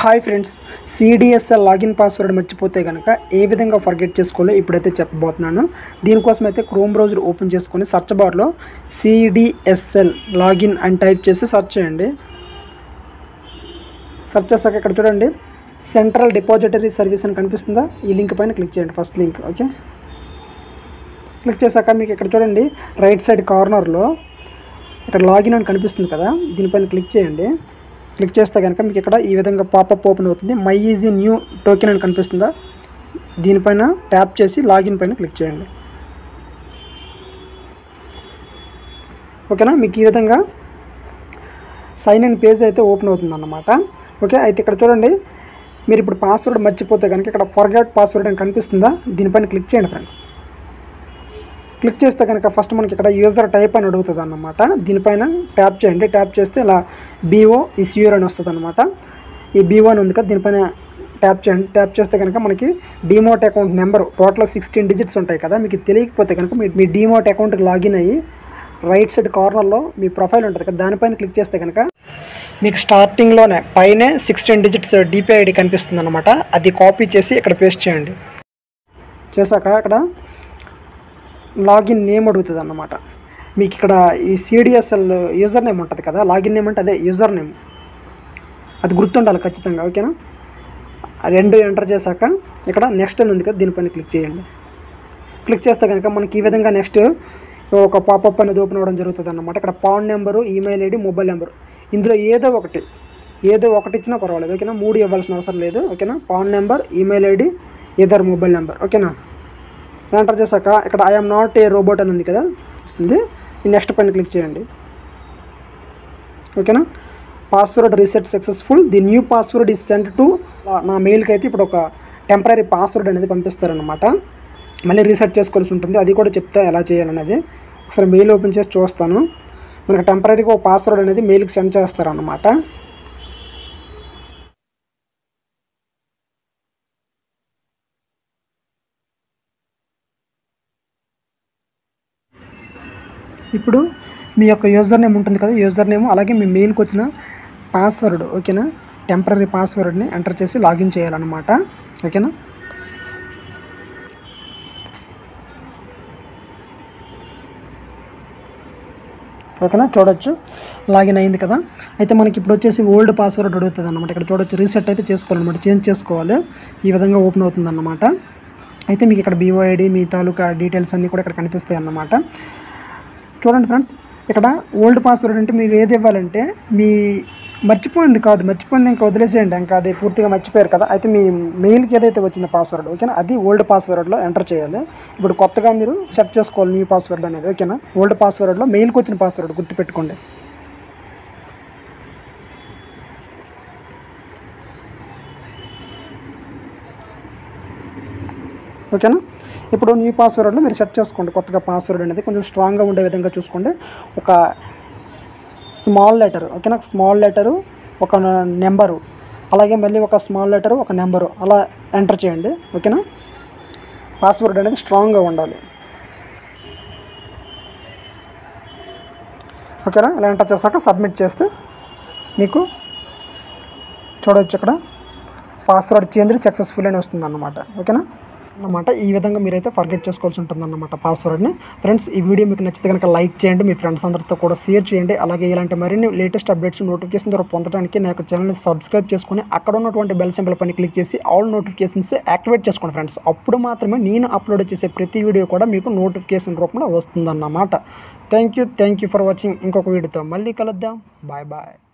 Hi friends CDSL login password మర్చిపోతే కనుక ఏ విధంగా ఫర్గెట్ చేసుకోవాలో ఇప్పుడైతే చెప్పబోతున్నాను. దీనికోసం అయితే క్రోమ్ బ్రౌజర్ ఓపెన్ చేసుకొని సర్చ్ బార్లో సిడిఎస్ఎల్ లాగిన్ అని టైప్ చేసి సెర్చ్ చేయండి. సెర్చ్ చేశాక ఇక్కడ చూడండి సెంట్రల్ డిపాజిటరీ సర్వీస్ అని కనిపిస్తుందా? ఈ లింక్ పైన క్లిక్ చేయండి ఫస్ట్ లింక్ ఓకే క్లిక్ చేశాక మీకు ఇక్కడ చూడండి రైట్ సైడ్ కార్నర్లో ఇక్కడ లాగిన్ అని కనిపిస్తుంది కదా దీనిపైన క్లిక్ చేయండి. క్లిక్ చేస్తే కనుక మీకు ఇక్కడ ఈ విధంగా పాపప్ ఓపెన్ అవుతుంది. మై ఈజీ న్యూ టోకెన్ అని కనిపిస్తుందా? దీనిపైన ట్యాప్ చేసి లాగిన్ పైన క్లిక్ చేయండి. ఓకేనా? మీకు ఈ విధంగా సైన్ ఇన్ పేజ్ అయితే ఓపెన్ అవుతుందన్నమాట. ఓకే? అయితే ఇక్కడ చూడండి. మీరు ఇప్పుడు పాస్వర్డ్ మర్చిపోతే కనుక ఇక్కడ ఫర్గాట్ పాస్వర్డ్ అని కనిపిస్తుందా? దీనిపైన క్లిక్ చేయండి ఫ్రెండ్స్ క్లిక్ చేస్తే కనుక ఫస్ట్ మనకి ఇక్కడ యూజర్ టైప్ అని అడుగుతుంది అన్నమాట దీనిపైన ట్యాప్ చేయండి. ట్యాప్ చేస్తే ఇలా బీఓ ఇస్యూర్ అని వస్తుంది అనమాట ఈ బీఓ అని ఉంది కదా దీనిపైన ట్యాప్ చేయండి. ట్యాప్ చేస్తే కనుక మనకి demat account number total sixteen digits ఉంటాయి కదా మీకు తెలియకపోతే కనుక మీ మీ డిమోట్ అకౌంట్కి లాగిన్ అయ్యి రైట్ సైడ్ కార్నర్లో మీ ప్రొఫైల్ ఉంటుంది కదా దానిపైన క్లిక్ చేస్తే కనుక మీకు స్టార్టింగ్లోనే పైనే సిక్స్టీన్ డిజిట్స్ డిపిఐ ఐడి కనిపిస్తుంది అనమాట అది కాపీ చేసి ఇక్కడ పేస్ట్ చేయండి. చేశాక అక్కడ లాగిన్ నేమ్ అడుగుతుంది అన్నమాట మీకు ఇక్కడ ఈ సిడిఎస్ఎల్ యూజర్ నేమ్ ఉంటుంది కదా లాగిన్ నేమ్ అంటే అదే యూజర్ నేమ్ అది గుర్తుండాలి ఖచ్చితంగా ఓకేనా? రెండు ఎంటర్ చేశాక ఇక్కడ నెక్స్ట్ అని ఉంది కదా దీనిపైన క్లిక్ చేయండి. క్లిక్ చేస్తే కనుక మనకి ఈ విధంగా నెక్స్ట్ ఒక పాపప్ అనేది ఓపెన్ అవ్వడం జరుగుతుంది అన్నమాట ఇక్కడ PAN number email ID mobile number. ఇందులో ఏదో ఒకటి ఏదో ఒకటి ఇచ్చినా పర్వాలేదు ఓకేనా? మూడు ఇవ్వాల్సిన అవసరం లేదు ఓకేనా? PAN number email ID either mobile number ఓకేనా? ఎంటర్ చేశాక ఇక్కడ ఐఎమ్ నాట్ ఏ రోబోట్ అని ఉంది కదా వస్తుంది. ఈ నెక్స్ట్ పైన క్లిక్ చేయండి. ఓకేనా password reset successful the new password is send to నా మెయిల్కి అయితే ఇప్పుడు ఒక టెంపరీ పాస్వర్డ్ అనేది పంపిస్తారనమాట మళ్ళీ రీసెట్ చేసుకోవాల్సి ఉంటుంది. అది కూడా చెప్తా ఎలా చేయాలనేది. ఒకసారి మెయిల్ ఓపెన్ చేసి చూస్తాను. మనకు టెంపరీగా ఒక పాస్వర్డ్ అనేది మెయిల్కి సెండ్ చేస్తారనమాట ఇప్పుడు మీ యొక్క యూజర్ నేమ్ ఉంటుంది కదా యూజర్ నేమ్ అలాగే మీ మెయిల్కి వచ్చిన పాస్వర్డ్ ఓకేనా? టెంపరీ పాస్వర్డ్ని ఎంటర్ చేసి లాగిన్ చేయాలన్నమాట ఓకేనా? ఓకేనా? చూడొచ్చు. లాగిన్ అయింది కదా. అయితే మనకి ఇప్పుడు వచ్చేసి ఓల్డ్ పాస్వర్డ్ అడుగుతుంది అనమాట ఇక్కడ చూడొచ్చు. రీసెట్ అయితే చేసుకోవాలన్నమాట. చేంజ్ చేసుకోవాలి. ఈ విధంగా ఓపెన్ అవుతుంది అయితే మీకు ఇక్కడ బీఓఐడి మీ తాలూకా డీటెయిల్స్ అన్నీ కూడా ఇక్కడ కనిపిస్తాయి అన్నమాట చూడండి ఫ్రెండ్స్ ఇక్కడ ఓల్డ్ పాస్వర్డ్ అంటే మీరు ఏది ఇవ్వాలంటే మీ మర్చిపోయింది కాదు మర్చిపోయింది ఇంకా వదిలేసేయండి ఇంకా అది పూర్తిగా మర్చిపోయారు కదా. అయితే మీ మెయిల్కి ఏదైతే వచ్చిందో పాస్వర్డ్ ఓకేనా అది ఓల్డ్ పాస్వర్డ్లో ఎంటర్ చేయాలి. ఇప్పుడు కొత్తగా మీరు సెట్ చేసుకోవాలి న్యూ పాస్వర్డ్ అనేది ఓకేనా ఓల్డ్ పాస్వర్డ్లో మెయిల్కి వచ్చిన పాస్వర్డ్ గుర్తుపెట్టుకోండి. ఓకేనా ఇప్పుడు న్యూ పాస్వర్డ్లో మీరు సెట్ చేసుకోండి. కొత్తగా పాస్వర్డ్ అనేది కొంచెం స్ట్రాంగ్గా ఉండే విధంగా చూసుకోండి. ఒక స్మాల్ లెటర్ ఓకేనా స్మాల్ లెటరు ఒక నెంబరు అలాగే మళ్ళీ ఒక స్మాల్ లెటరు ఒక నెంబరు అలా ఎంటర్ చేయండి. ఓకేనా పాస్వర్డ్ అనేది స్ట్రాంగ్గా ఉండాలి. ఓకేనా ఇలా ఎంటర్ చేశాక సబ్మిట్ చేస్తే మీకు చూడవచ్చు ఇక్కడ. పాస్వర్డ్ చేంజ్ సక్సెస్ఫుల్ అని వస్తుంది అన్నమాట ఓకేనా అన్నమాట. ఈ విధంగా మీరైతే ఫర్గెట్ చేసుకోవాల్సి ఉంటుందన్నమాట పాస్వర్డ్ని ఫ్రెండ్స్ ఈ వీడియో మీకు నచ్చితే కనుక లైక్ చేయండి. మీ ఫ్రెండ్స్ అందరితో కూడా షేర్ చేయండి. అలాగే ఇలాంటి మరిన్ని లేటెస్ట్ అప్డేట్స్ నోటిఫికేషన్ ద్వారా పొందడానికి నా యొక్క ఛానల్ని సబ్స్క్రైబ్ చేసుకుని అక్కడ ఉన్నటువంటి బెల్ సింబల్ పని క్లిక్ చేసి ఆల్ నోటిఫికేషన్స్ యాక్టివేట్ చేసుకోండి ఫ్రెండ్స్ అప్పుడు మాత్రమే నేను అప్లోడ్ చేసే ప్రతి వీడియో కూడా మీకు నోటిఫికేషన్ రూపంలో వస్తుందన్నమాట. Thank you thank you for watching ఇంకొక వీడియోతో మళ్ళీ కలుద్దాం. Bye bye